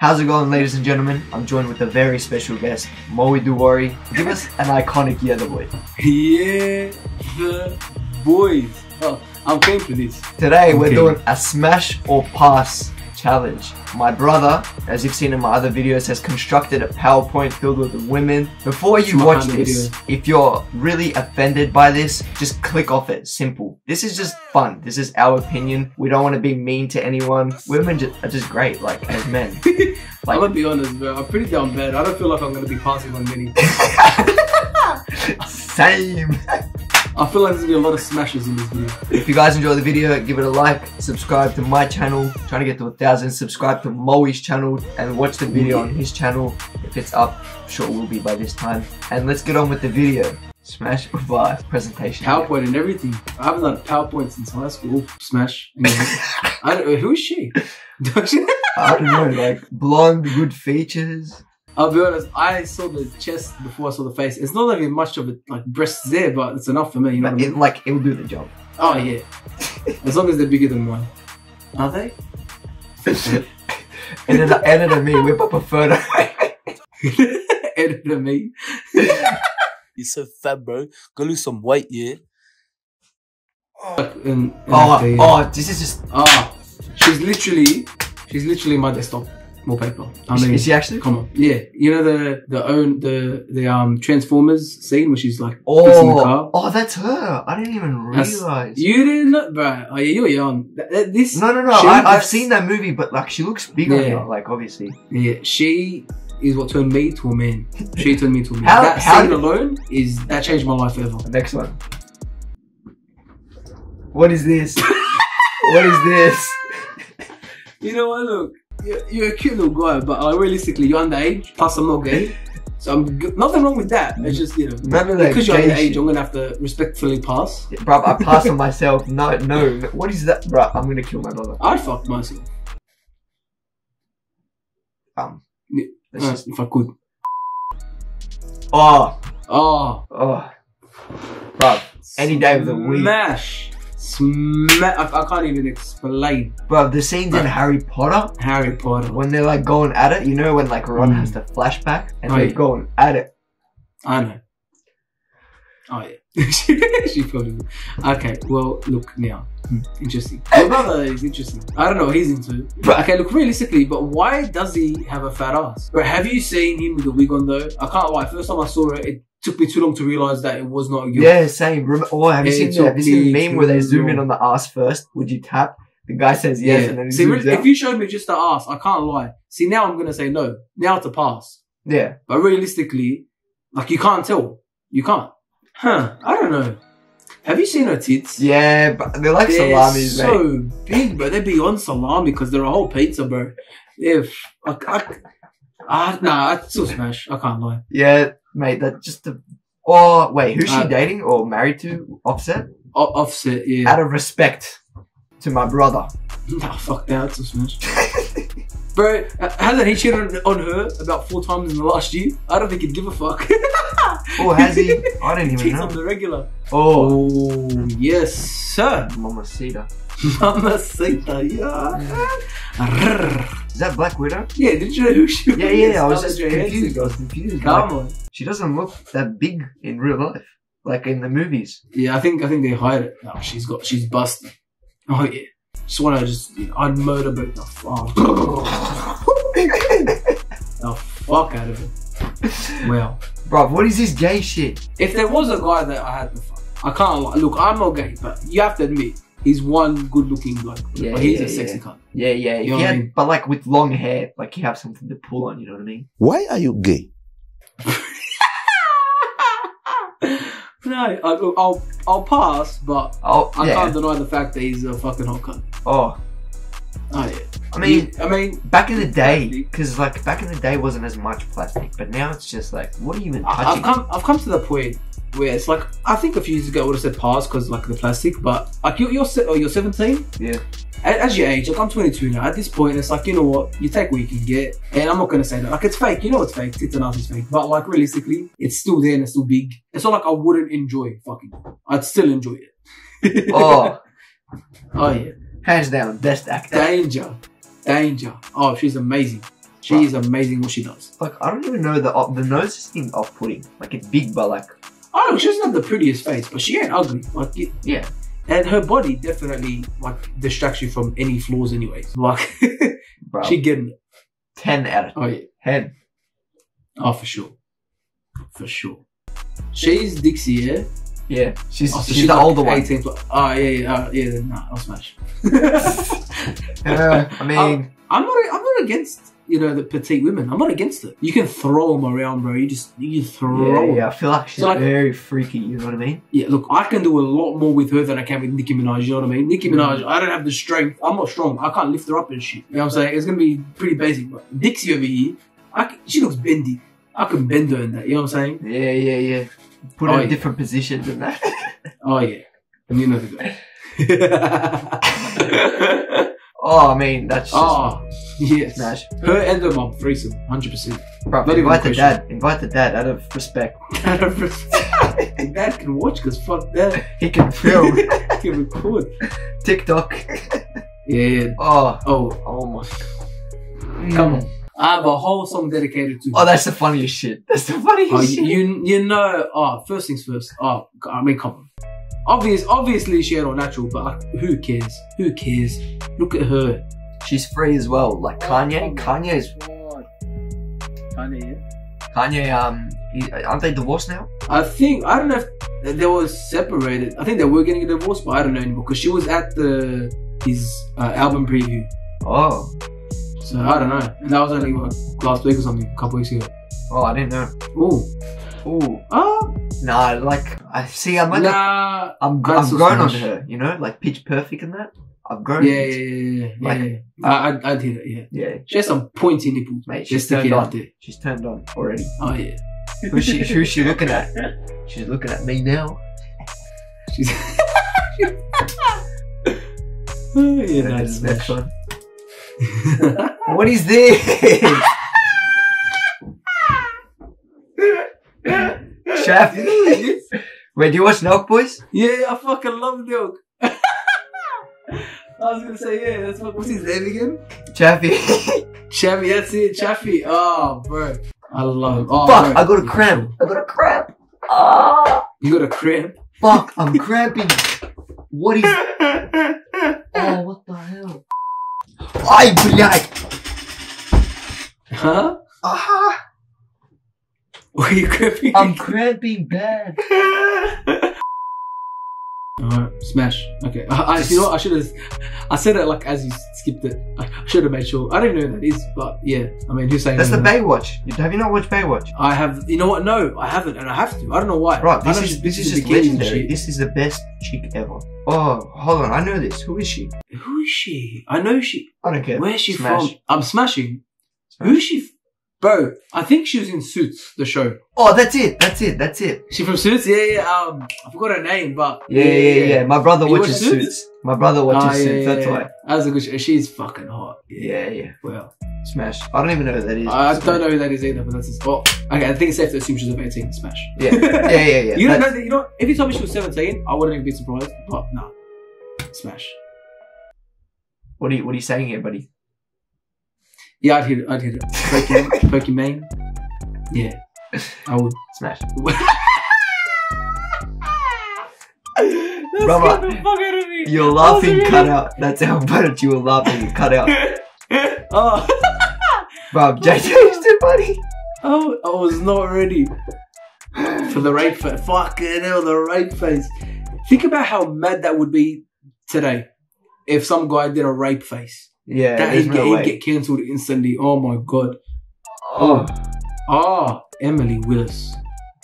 How's it going, ladies and gentlemen? I'm joined with a very special guest, Moe Duwari. Give us an iconic Yeah the Boy. Yeah, the boys. Oh, I'm paying for this. Today we're Okay. doing a smash or pass challenge. My brother, as you've seen in my other videos, has constructed a PowerPoint filled with women. Before you watch this, video. if you're really offended by this, just click off it. Simple. This is just fun. This is our opinion. We don't want to be mean to anyone. Women ju- are just great, like as men. Like- I'm gonna be honest, bro. I'm pretty down bad. I don't feel like I'm gonna be passing on many. Same. I feel like there's gonna be a lot of smashes in this video. If you guys enjoy the video, give it a like, subscribe to my channel, trying to get to a thousand, subscribe to Moe's channel and watch the video on his channel. If it's up, I'm sure it will be by this time. And let's get on with the video. Smash or pass presentation. PowerPoint and everything. I haven't done PowerPoint since high school. Smash. I don't, who is she? I don't know, like blonde, good features. I'll be honest. I saw the chest before I saw the face. It's not even much of it, like breasts there, but it's enough for me. You know But what I it, mean? like, it will do the job. Oh yeah. As long as they're bigger than mine. Are they? Edit, edit of me, whip up a photo. Editor me. You're so fat, bro. Go lose some weight, yeah. Like, in- in oh, oh, this is just. Ah, she's literally, she's literally my desktop wallpaper. I Is, mean, is she actually? come on, yeah. You know the the own the the um Transformers scene where she's like fixing the Oh, car. oh, that's her. I didn't even That's- realize. You didn't, know, bro. Oh yeah, you were young. That, this No, no, no. she- I, I've seen that movie, but like she looks bigger Yeah. now. Like obviously. Yeah, she is what turned me to a man. She turned me to a man. How- that how scene alone is that changed my life forever. Next one. What is this? what is this? You know what? Look, you're, you're a cute little guy, but uh, realistically, you're underage. Plus, I'm not gay, so I'm g- nothing wrong with that. It's just you know. None of that Because you're gay underage, shit. I'm gonna have to respectfully pass. Bro, I passed on myself. No, no. What is that? Bro, I'm gonna kill my brother. I'd fuck myself Um. Yeah. Let's uh, just. if I could. Oh, Oh, oh. Bro, any day of the week. Smash, smash. I, I can't even explain Bro, the scenes in Harry Potter Harry Potter. when they're like going at it. You know when like Ron Mm. has the flashback and Oh, they're yeah. going at it. I know. Oh yeah. she probably. Okay. Well, look now. Hmm, Interesting. My brother is interesting. I don't know what he's into. But okay, look realistically. But why does he have a fat ass? But have you seen him with a wig on though? I can't lie. First time I saw it, it took me too long to realize that it was not a Yeah, same. Rem- oh, have you seen the, have you seen the meme where they zoom in on the ass first? Would you tap? The guy says yes, and then he See, re- if you showed me just the ass, I can't lie. See, now I'm gonna say no. Now to pass. yeah. But realistically, like you can't tell. You can't. Huh? I don't know. Have you seen her tits? Yeah, but they're like They're salamis, mate. so big, bro. They're beyond salami because they're a whole pizza, bro. If I, I, I, nah, I still smash. I can't lie. Yeah, mate, that just a. Oh, wait, who's she Uh, dating or married to? Offset? O- offset, yeah. Out of respect to my brother. Nah, fuck that. I still smash. Bro, uh, hasn't he cheated on, on her about four times in the last year? I don't think he'd give a fuck. Oh, has he? I didn't even cheats know. on the regular. Oh, Oh, yes, sir. Mamacita. Mamacita, yeah. Is that Black Widow? Yeah, did you know who she was? Yeah, yeah, yeah. I was just confused. I was confused. Come Like, on. she doesn't look that big in real life, like in the movies. Yeah, I think I think they hide it. No, she's got she's busted. Oh yeah. Just wanna just I'd murder but the fuck the fuck out of it. Well. Bro, what is this gay shit? If there was a guy that I had to fuck, I can't lie. Look, I'm not gay, but you have to admit, he's one good looking bloke. Yeah, but he's yeah, a sexy yeah. cunt. Yeah, yeah. You know he what I mean? but like with long hair, like you have something to pull on. You know what I mean? Why are you gay? no, I, I'll, I'll pass, but Oh, I yeah. can't deny the fact that he's a fucking hot cunt. Oh, Oh yeah. I mean, I mean, back in the day, because like back in the day wasn't as much plastic, but now it's just like, what are you even I- touching? I've come I've come to the point where it's like I think a few years ago I would have said pass because like the plastic, but like you're you're, oh, you're 17. Yeah. As your age, like I'm 22 now. At this point, it's like you know what, you take what you can get, and I'm not gonna say that like it's fake. You know it's fake. It's enough. It's fake. But like realistically, it's still there and it's still big. It's not like I wouldn't enjoy fucking. I'd still enjoy it. oh, oh yeah, hands down, best actor. danger, danger. Oh, she's amazing. She is amazing what she does. Like I don't even know the the nose is seems off-putting. Like it's big, but like Oh, she doesn't have the prettiest face, but she ain't ugly. Like, it, Yeah. And her body definitely like distracts you from any flaws, anyways. Like, she getting it. ten out of Oh yeah. ten. Oh, for sure. For sure. She's Dixie, yeah? Yeah, she's Oh, so she's, the like older one. 18 plus. Oh, yeah, yeah, uh, yeah, then, nah, I'll smash. Uh, I mean, I'm not, I'm not against, you know, the petite women. I'm not against it. You can throw them around, bro. You just, you can throw yeah, 'em. yeah, I feel like she's So, like- very freaky. You know what I mean? Yeah, look, I can do a lot more with her than I can with Nicki Minaj, you know what I mean? Nicki Minaj, I don't have the strength. I'm not strong. I can't lift her up and shit. You know what I'm saying? It's gonna be pretty basic. But Dixie over here, I c she looks bendy. I can bend her in that, you know what I'm saying? Yeah, yeah, yeah. Put Oh, in yeah. different positions and that. Oh, yeah. Know the guy. oh, I mean, that's just oh, yes. smash. Her and her mom, threesome, 100%. Bro, not invite the dad. Invite the dad out of respect. Out of respect. Dad can watch because fuck that. He can film He can record. TikTok. Yeah, yeah. Oh, Oh, oh my. come Mm. on. I have a whole song dedicated to Oh, that's the funniest shit. That's the funniest Oh, shit. you, you you know. Oh, first things first. Oh, I mean, come on. Obvious, obviously she had all natural, but who cares? Who cares? Look at her. She's free as well. Like Kanye. Kanye is Kanye. Kanye. Um, he, aren't they divorced now? I think I don't know if they were separated. I think they were getting a divorce, but I don't know anymore because she was at the his uh, album preview. Oh, So I don't know, and that was only what, last week or something, a couple weeks ago. oh, I didn't know. Oh, Ooh, oh, nah. Like I see. I'm like nah. I'm, I'd I'm still grown on her. You know, like pitch perfect and that. I've grown. Yeah, yeah, yeah, yeah. Like- yeah, yeah. I, I'd, I'd it. Yeah, yeah. she has some pointy nipples, Mate, Just she's stick turned on. there. She's turned on already. Oh yeah. Who's she? Who's she looking at? She's looking at me now. She's. oh, yeah, then next one. What is this? Chef. Wait, do you watch Nelk Boys? Yeah, I fucking love Nelk. I was gonna say yeah. That's what, what's his name again? Chaffy. Chaffy. That's it. Chaffy. Oh, bro. I love him. Oh, Fuck, bro. I got a cramp. I got a cramp. Ah, You got a cramp. fuck, I'm cramping. What is. Oh, what the hell? Ay, блядь. Huh? Ah, Were you cramping? I'm cramping bad. Alright, smash. Okay. I, I, you know what? I should have. I said it like as you skipped it. I should have made sure. I don't know who that is, but yeah. I mean, who's saying That's the that? Baywatch. You- Have you not watched Baywatch? I have. You know what? No, I haven't, and I have to. I don't know why. Right, I this know is she's- this is she's just bikinis and legendary. shit. This is the best chick ever. Oh, hold on, I know this. Who is she? Who is she? I know she. I don't care. Where's she Smash. from? I'm smashing. Smash. Who's she? Bro, I think she was in Suits, the show. Oh, that's it. That's it. That's it. She from Suits? Yeah, yeah. Um, I forgot her name, but Yeah, yeah, yeah. yeah. My brother You watches watch Suits? Suits. My brother watches Ah, yeah, Suits. That's why. That was a good show. She's fucking hot. Yeah, yeah. Well, Smash. I don't even know who that is. I Smash. don't know who that is either, but that's just. Oh, okay. I think it's safe to assume she's of 18. Smash. Yeah, yeah, yeah, yeah. you don't know that. You know, if you told me she was 17, I wouldn't even be surprised. But no, Smash. What are you What are you saying here, buddy? Yeah, I'd hit it. I'd hit it. Pokemon, Pokemon. Yeah, I would. Smash. That's Brother, scared the fuck out of me. You're laughing. Cut out. That's how much you were laughing. Cut out. Oh, Bro, JJ's too funny. oh, I was not ready for the rape face. Fucking hell, the rape face. Think about how mad that would be today if some guy did a rape face. Yeah, that he'd, no get, he'd get cancelled instantly. Oh my god. Oh, Oh, ah, Emily Willis.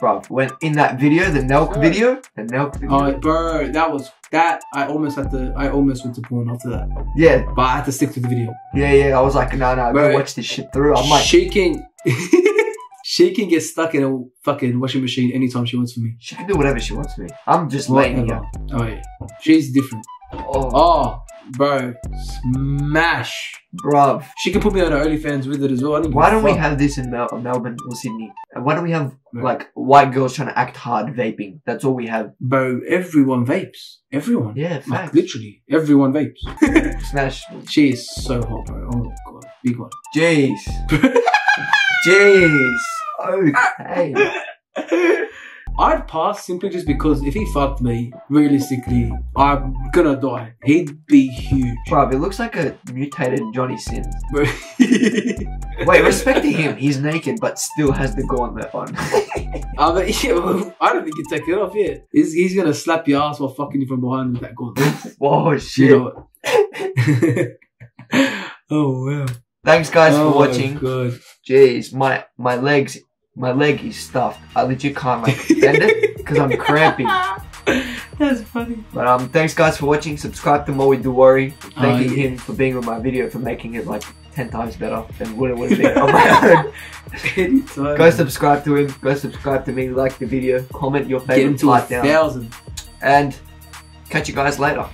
bro, when in that video, the Nelk video, the Nelk video. Oh, bro, that was that. I almost had to. I almost went to porn after that, yeah, but I had to stick to the video. yeah, yeah. I was like, no, no, Bro, go watch this shit through. I'm like, she can. she can get stuck in a fucking washing machine anytime she wants for me. she can do whatever she wants to me. I'm just laying here. Whatever. Oh yeah, she's different. Oh, Oh, bro, smash. bruv. She can put me on her OnlyFans with it as well. I don't give Why don't we have this in Mel- Melbourne or Sydney? Uh, why don't we have Right. like white girls trying to act hard vaping? That's all we have. Bro, everyone vapes. Everyone. Yeah, Like facts. literally, everyone vapes. Smash. she is so hot, bro. Oh my god. Big one. Jeez. Jeez. Okay. I'd pass simply just because if he fucked me, realistically, I'm gonna die. He'd be huge. Bro, it looks like a mutated Johnny Sins. Wait, respect to him. He's naked, but still has the gauntlet on. I mean, yeah, well, I don't think he'd take it off yet. He's, he's gonna slap your ass while fucking you from behind with that gun. Whoa, shit. You know oh wow. Thanks, guys, oh for watching. My God. Jeez, my my legs, my leg is stuffed. I legit can't like bend it because I'm cramping. That's funny. But um, thanks guys for watching. Subscribe to Moe Do Worry. Thanking Oh, yeah. him for being on my video for making it like ten times better than what it would have been on my own. Go subscribe to him. Go subscribe to me. Like the video. Comment your favorite Get him favorite to a down. thousand. And catch you guys later.